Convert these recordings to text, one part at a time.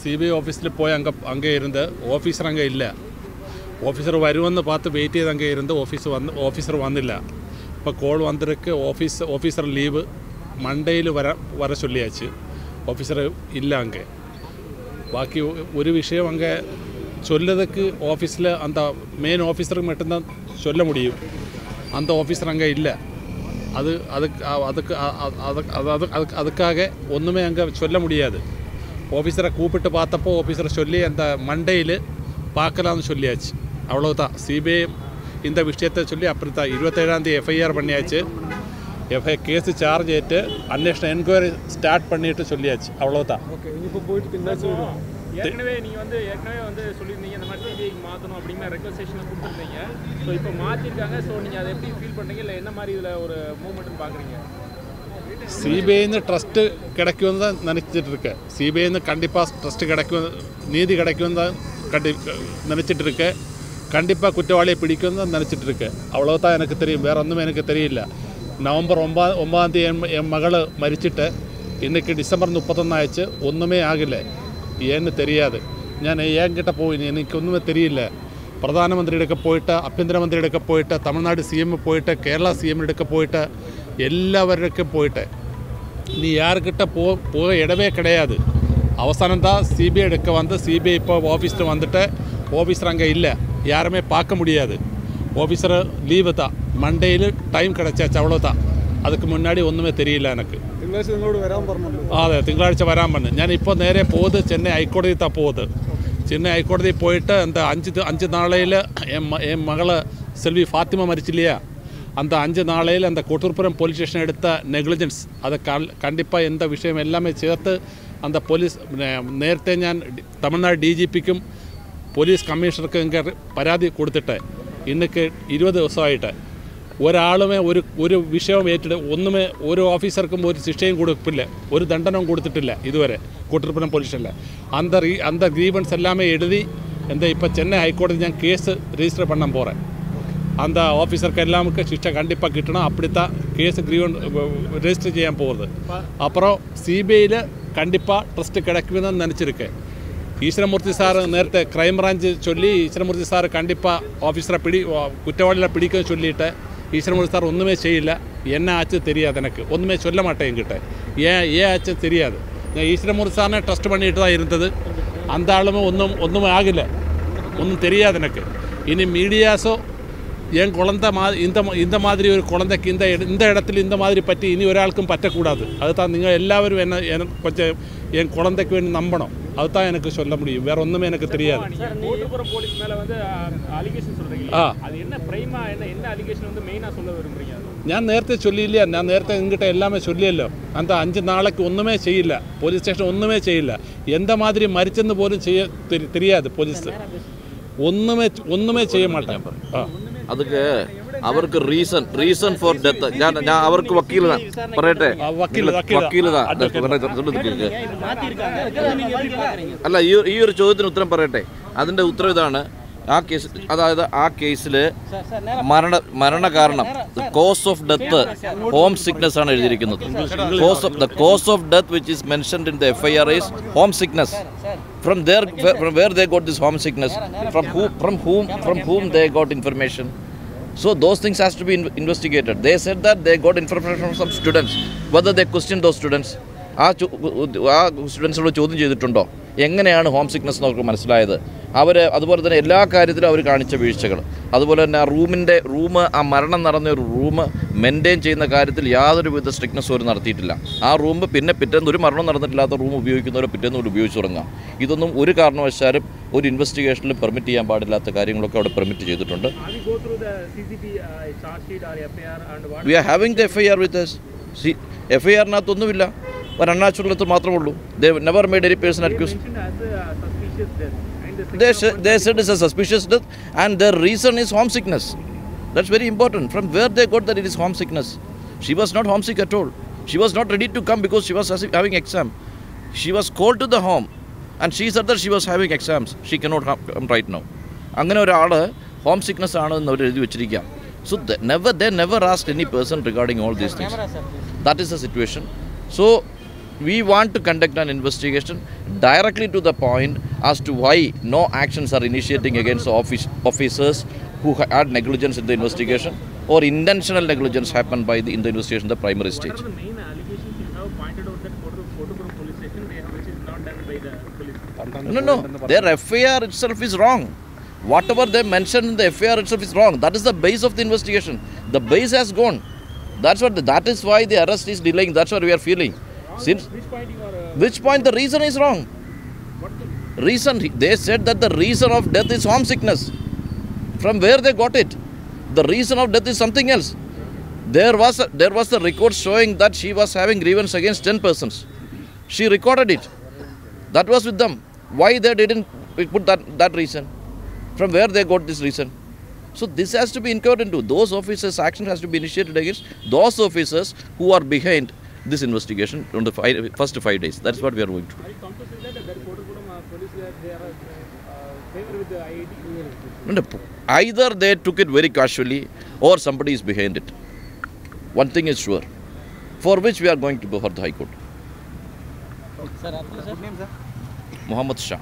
C B I ഓഫീസിൽ പോയി അങ്ക അങ്കെ ഇരുന്ന് ഓഫീസർ അങ്ക ഇല്ല ഓഫീസർ വരുമെന്ന് பார்த்து വെയിറ്റ് ചെയ്ത് അങ്കെ ഇരുന്ന് ഓഫീസ് വന്ന് ഓഫീസർ വന്നില്ല ഇപ്പോൾ കോൾ വന്നിരിക്ക് ഓഫീസ് ഓഫീസർ ലീവ് മണ്ടേയിൽ വര വര ചൊല്ലിയാച്ച് ഓഫീസർ ഇല്ല അങ്കെ ബാക്കി ഒരു വിഷയം അങ്കെ ചൊല്ലതൊക്കെ ഓഫീസിൽ എന്താ മെയിൻ ഓഫീസർക്ക് മെട്ടുന്ന ചൊല്ല മുടിയും അന്ത ഓഫീസർ അങ്ക ഇല്ല அது அதுக்கு அதுக்கு அதுக்கு அதுக்காக ஒன்றுமே அங்கே சொல்ல முடியாது ஆஃபீஸரை கூப்பிட்டு பார்த்தப்போ ஆஃபீஸரை சொல்லி அந்த மண்டேயில் பார்க்கலாம்னு சொல்லியாச்சு. அவ்வளோதான் சிபிஐ இந்த விஷயத்தை சொல்லி அப்புறம் தான் இருபத்தேழாம் தேதி எஃப்ஐஆர் பண்ணியாச்சு. எஃப்ஐ கேஸ் சார்ஜ் ஏற்று அன்வேஷணம் என்கொயரி ஸ்டார்ட் பண்ணிட்டு சொல்லியாச்சு. அவ்வளோதான் ஓகே இனிப்போ போயிட்டு வரும் ஏற்கனவே நீங்கள் வந்து ஏற்கனவே வந்து சொல்லியிருந்தீங்க இந்த மாதிரி சிபிஐக்கு மாற்றணும் அப்படிங்கிற ரெக்வஸ்டேஷன் கொடுத்துருந்தீங்க. ஸோ இப்போ மாற்றிருக்காங்க ஸோ நீங்கள் அதை எப்படி ஃபீல் பண்ணுறீங்க இல்லை என்ன மாதிரி இதில் ஒரு மூவ்மெண்ட்னு பார்க்குறீங்க സി ബി ഐന്ന് ട്രസ്റ്റ് കിടക്കുമെന്ന് നനച്ചിട്ടിരിക്ക. സി ബി ഐന്ന് ಐನ ട്രസ്റ്റ് കിടക്കുമെന്ന് നീതി കിടക്കുമെന്ന് കണ്ടി നനച്ചിട്ടിരിക്ക. കണ്ടിപ്പാ കുറ്റവാളിയെ പിടിക്കുമെന്ന് നനച്ചിട്ടിരിക്ക. അവളോത്താ എനിക്ക് തെരിയും വേറെ ഒന്നും എനിക്ക് തെരിയില്ല നവംബർ ഒമ്പത് ഒമ്പതാം തീയതി എൻ മകൾ മരിച്ചിട്ട് ഇന്നിക്ക് ഡിസംബർ മുപ്പത്തൊന്ന് അയച്ച് ഒന്നുമേ ആകില്ലേ. ഏന്ന് തെരിയാതെ. ഞാൻ ഏൻ കിട്ട പോയി എനിക്കൊന്നുമേ തെരിയില്ല. പ്രധാനമന്ത്രിയുടെ ഒക്കെ പോയിട്ട് ആഭ്യന്തരമന്ത്രിയുടെ ഒക്കെ പോയിട്ട് തമിഴ്നാട് സി എം പോയിട്ട് കേരള സി എമ്മിന്റെ ഒക്കെ പോയിട്ട് എല്ലാവരുടെയൊക്കെ പോയിട്ട് நீ யாருக்கிட்ட போ போக இடமே கிடையாது அவசானம் தான் சிபிஐ எடுக்க வந்து சிபிஐ இப்போ ஆஃபீஸில் வந்துட்டு ஆஃபீஸர் அங்கே இல்லை யாருமே பார்க்க முடியாது ஆஃபீஸர் லீவு தான் மண்டேயில் டைம் கிடைச்சாச்சு அவ்வளோதான் அதுக்கு முன்னாடி ஒன்றுமே தெரியல எனக்கு തിങ്കളാഴ്ച നിങ്ങളോട് വരാൻ പറഞ്ഞല്ലോ ആ അതെ തിങ്കളാഴ്ച വരാൻ പറഞ്ഞു ഞാൻ ഇപ്പോൾ നേരെ പോയത് ചെന്നൈ ഹൈക്കോടതി താ പോയത് ചെന്നൈ ഹൈക്കോടതി പോയിട്ട് എന്താ അഞ്ച് ദി- അഞ്ച് നാളയിൽ എൻ മ- എൻ മകള് സെൽവി ഫാത്തിമ മരിച്ചില്ലയാ அந்த அஞ்சு நாளையில் அந்த கொட்டூர்புரம் போலீஸ் ஸ்டேஷன் எடுத்த நெக்லிஜென்ஸ் அதை கல் கண்டிப்பாக எந்த விஷயம் எல்லாமே சேர்த்து அந்த പോലീസ് നേരത്തെ ഞാൻ ഡി- തമിഴ്നാട് ഡി ജി പിക്കും പോലീസ് കമ്മീഷണർക്കും ഇങ്ങനെ പരാതി കൊടുത്തിട്ട് ഇന്നക്ക് ഇരുപത് ദിവസമായിട്ട് ഒരാളുമേ ഒരു ഒരു വിഷയവും ഏറ്റെടു ഒന്നുമേ ഒരു ഓഫീസർക്കും ഒരു ശിക്ഷയും കൊടുക്കില്ല ഒരു ദണ്ഡനവും കൊടുത്തിട്ടില്ല ഇതുവരെ കുട്ടർപ്പുരം പോലീസ് സ്റ്റേഷനിൽ അന്ത റീ അന്ത ഗ്രീവൻസ് എല്ലാമേ എഴുതി എന്താ ഇപ്പോൾ ചെന്നൈ ഹൈക്കോടതി ഞാൻ കേസ് രജിസ്റ്റർ பண்ண போகிறேன் அந்த ஆஃபீஸருக்கு எல்லாமுக்கும் சிஷ்டம் கண்டிப்பாக கிட்டணும் அப்படித்தான் கேஸ் கிரீவன் ரெஜிஸ்டர் ചെയ്യാൻ போகுது அப்புறம் சிபிஐயில் கண்டிப்பாக ட்ரஸ்ட் கிடைக்கும்னு நினச்சிருக்கேன் ഈശ്വരമൂർത്തി സാറ് നേരത്തെ ക്രൈംബ്രാഞ്ച് ചൊല്ലി ഈശ്വരമൂർത്തി സാറ് കണ്ടിപ്പാ ഓഫീസറെ പിടി കുറ്റവാളികളെ പിടിക്കുന്ന ചൊല്ലിയിട്ട് ഈശ്വരമൂർത്തി സാർ ഒന്നുമേ ചെയ്യില്ല എന്നെ ആച്ചും തെരിയാതെ എനക്ക് ഒന്നുമേ ചൊല്ല മാട്ടേ എങ്കിട്ട് ഏ ഏ ആച്ചും തെരിയാതെ ഞാൻ ഈശ്വരമൂർത്തി സാറിനെ ട്രസ്റ്റ് പണിയിട്ടതാണ് ഇരുന്നത് അന്താളുമോ ഒന്നും ഒന്നും ആകില്ല ഒന്നും തെരിയാതെ എനക്ക് ഇനി മീഡിയാസോ ஏன் குழந்த மா இந்த இந்த மாதிரி ஒரு குழந்தைக்கு இந்த இந்த இடத்துல இந்த மாதிரி பற்றி இனி ஒராளுக்கும் பற்றக்கூடாது அதுதான் நீங்கள் எல்லாரும் என்ன எனக்கு கொஞ்சம் என் குழந்தைக்கு வேணும் நம்பணும் அதுதான் எனக்கு சொல்ல முடியும் வேற ஒன்றுமே எனக்கு தெரியாது ஆ ഞാൻ നേരത്തെ ചൊല്ലിയില്ല ഞാൻ നേരത്തെ നിങ്ങൾക്കിട്ട് എല്ലാമേ ചൊല്ലിയല്ലോ അന്താ അഞ്ച് നാളേക്ക് ഒന്നുമേ ചെയ്യില്ല പോലീസ് സ്റ്റേഷൻ ഒന്നുമേ ചെയ്യില്ല എന്താ മാതിരി മരിച്ചെന്ന് പോലും ചെയ്യ തെരിയാതെ പോലീസ് ഒന്നുമേ ഒന്നുമേ ചെയ്യാൻ മാട്ടേൻ ആ അതൊക്കെ അവർക്ക് റീസൺ റീസൺ ഫോർ ഡെത്ത് ഞാൻ ഞാൻ അവർക്ക് വക്കീല പറയട്ടെ വക്കീലതാ അല്ല ഈ ഈ ഒരു ചോദ്യത്തിന് ഉത്തരം പറയട്ടെ. അതിന്റെ ഉത്തരം ഇതാണ്. ആ കേസ് അതായത് ആ കേസിൽ മരണ മരണകാരണം cause of death home sickness ആണ് എഴുതിയിരിക്കുന്നത്. Cause of the cause of death which is mentioned in the F I R home sickness from there from where they got this homesickness from who from whom from whom they got information So those things has to be in- investigated. They said that they got information from some students. Whether they questioned those students, ആ ആ സ്റ്റുഡൻസിനോട് ചോദ്യം ചെയ്തിട്ടുണ്ടോ എങ്ങനെയാണ് home sickness എന്ന് അവർക്ക് മനസ്സിലായത് അവർ അതുപോലെ തന്നെ എല്ലാ കാര്യത്തിലും അവർ കാണിച്ച വീഴ്ചകൾ അതുപോലെ തന്നെ ആ റൂമിന്റെ റൂം ആ മരണം നടന്ന ഒരു റൂം മെയിന്റെയിൻ ചെയ്യുന്ന കാര്യത്തിൽ യാതൊരു വിധ സ്ട്രിക്ട്നസ് അവർ നടത്തിയിട്ടില്ല. ആ റൂം പിന്നെ പിറ്റേന്ന് ഒരു മരണം നടന്നിട്ടില്ലാത്ത റൂം ഉപയോഗിക്കുന്നവരെ പിറ്റേന്ന് കൂടി ഉപയോഗിച്ച് തുടങ്ങാം ഇതൊന്നും ഒരു കാരണവശാലും ഒരു ഇൻവെസ്റ്റിഗേഷനിൽ പെർമിറ്റ് ചെയ്യാൻ പാടില്ലാത്ത കാര്യങ്ങളൊക്കെ അവിടെ പെർമിറ്റ് ചെയ്തിട്ടുണ്ട്? We are having the F I R with C F I ആറിനകത്തൊന്നുമില്ല ഒരു അണ്ണാച്ചുള്ളത് മാത്രമേ ഉള്ളൂ. They never made any person accuse mentioned as a suspicious death. And the they, section sh- they said it's a suspicious death and their reason is homesickness. That's very important. From where they got that it is homesickness. She was not homesick at all. She was not ready to come because she was as- having exam. She was called to the home and she said that she was having exams. She cannot ha- come right now. അങ്ങനെ ഒരാൾ home sickness ആണ് എന്ന് അവർ എഴുതി വെച്ചിരിക്കാം so never they never asked any person regarding all these things that is the situation so we want to conduct an investigation directly to the point as to why no actions are initiating against the office, officers who had negligence in the investigation or intentional negligence happened by the, in the investigation in the primary What stage. are the main allegations you have pointed out that police station, which is not done by the police? No, no, their FIR itself is wrong. Whatever they mentioned in the FIR itself is wrong. That is the base of the investigation. The base has gone. That's what. That is why the arrest is delaying. That's what we are feeling. Since Which point you are, uh, which point the reason is wrong. what the, Reason they said that the reason of death is homesickness. From where they got it? The reason of death is something else. There was a, there was a record showing that she was having grievance against ten persons. She recorded it. That was with them. Why they didn't put that that reason? From where they got this reason? So this has to be inquired into. Those officers' action has to be initiated against those officers who are behind this investigation on the five, first five days. That's what we are going to. Either they took it very casually or somebody is behind it. One thing is sure, for which we are going to go the High Court. Sir, Abdul, sir? Name, sir? Muhammad Shah.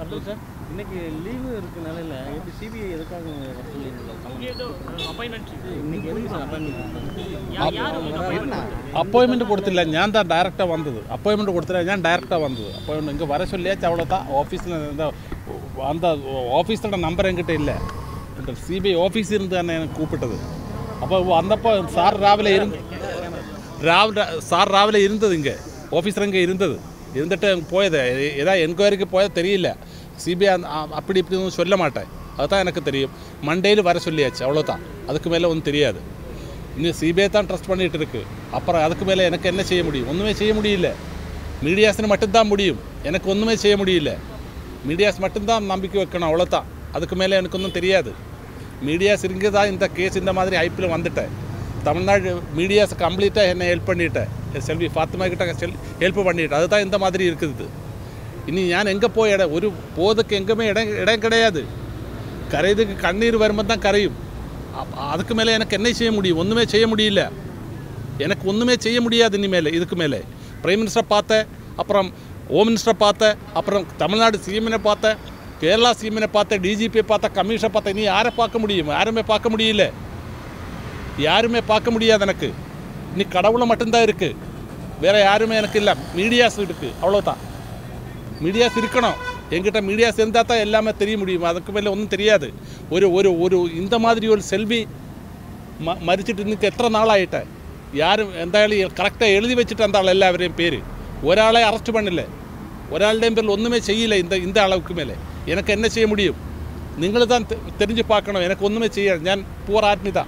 Abdul, sir? இன்னைக்கு leave இருக்கனால எப்படி CBI எதுக்காக வர சொல்லியிருந்தீங்க appointment കൊടുത്തില്ല ഞാൻ താ ഡയറക്റ്റാ വന്നത് അപ്പോയിൻമെൻറ്റ് കൊടുത്തില്ല ഞാൻ ഡയറക്റ്റാ വന്നത് അപ്പോയിൻമെൻറ്റ് എനിക്ക് വര ചൊല്ലിയാച്ച അവിടെ താ ഓഫീസിൽ എന്താ അന്താ ഓഫീസിലെ നമ്പർ എങ്കിട്ട് ഇല്ല എന്താ സി ബി ഐ ഓഫീസിൽ നിന്ന് തന്നെ കൂപ്പിട്ടത് അപ്പോൾ വന്നപ്പോൾ സാർ രാവിലെ ഇരുന്ന് രാവിലെ സാർ രാവിലെ ഇരുന്നത് ഇങ്ങ് ഓഫീസർ ഇങ്ങ് ഇരുന്നത് ഇരുന്നിട്ട് പോയത് ഏതാ എൻക്വയറിക്ക് പോയത് തെരിയില്ല சிபிஐ அப்படி இப்படி ஒன்றும் சொல்ல மாட்டேன் அதுதான் எனக்கு தெரியும். மண்டேயில் வர சொல்லியாச்சு. அவ்வளோதான் அதுக்கு மேலே ஒன்றும் தெரியாது. இன்னும் சிபிஐ தான் ட்ரஸ்ட் பண்ணிகிட்டு இருக்கு. அப்புறம் அதுக்கு மேலே எனக்கு என்ன செய்ய முடியும்? ஒன்றுமே செய்ய முடியல. மீடியாஸ்னு மட்டும்தான் முடியும். எனக்கு ஒன்றுமே செய்ய முடியல. மீடியாஸ் மட்டும்தான் நம்பிக்கை வைக்கணும். அவ்வளோதான் அதுக்கு மேலே எனக்கொன்றும் தெரியாது. மீடியாஸ் இங்கே தான் இந்த கேஸ் இந்த மாதிரி ஐபிஎல் வந்துட்டேன் தமிழ்நாடு மீடியாஸ் கம்ப்ளீட்டாக என்னை ஹெல்ப் பண்ணிட்டேன் செல்வி ஃபாத்திமா கிட்ட செல் ஹெல்ப் பண்ணிட்டேன் அதுதான் இந்த மாதிரி இருக்குது. இனி ஞான் எங்கே போய் இடம் ஒரு போதுக்கு எங்கேமே இடம் இடம் கிடையாது கரையுதுக்கு கண்ணீர் வரும்போது தான் கரையும் அதுக்கு மேலே எனக்கு என்ன செய்ய முடியும் ஒன்றுமே செய்ய முடியல எனக்கு ஒன்றுமே செய்ய முடியாது இனிமேல் இதுக்கு மேலே பிரைம் மினிஸ்டரை பார்த்தேன் அப்புறம் ஹோம் மினிஸ்டரை பார்த்தேன் அப்புறம் தமிழ்நாடு சிஎம்னை பார்த்தேன் கேரளா சிஎம்னை பார்த்தேன் டிஜிபியை பார்த்தேன் கமிஷனை பார்த்தேன் இனி யாரை பார்க்க முடியும் யாருமே பார்க்க முடியல யாருமே பார்க்க முடியாது எனக்கு இனி கடவுளை மட்டும்தான் இருக்குது வேறு யாருமே எனக்கு இல்லை மீடியாஸ் இருக்குது அவ்வளோதான் மீடியாஸ் இருக்கணும் என்கிட்ட மீடியாஸ் இருந்தால் தான் எல்லாமே தெரிய முடியும் அதுக்கு மேலே ஒன்றும் தெரியாது ഒരു ഒരു ഒരു இந்த மாதிரி ഒരു സെൽവി മ- മരിച്ചിട്ട് ഇന്നിക്ക് എത്ര നാളായിട്ട് யாரும் എന്തായാലും കറക്റ്റായി എഴുതി വെച്ചിട്ട് എന്താളും എല്ലാവരെയും പേര് ഒരാളെ അറസ്റ്റ് പണില്ല ഒരാളുടെയും പേരിൽ ഒന്നുമേ ചെയ്യില്ല இந்த இந்த அளவுக்கு மேலே எனக்கு என்ன செய்ய முடியும் നിങ്ങൾ தான் தெரிஞ்சு பார்க்கணும் எனக்கு ஒன்றுமே செய்ய ഞാൻ പൂർ ആത്മീയത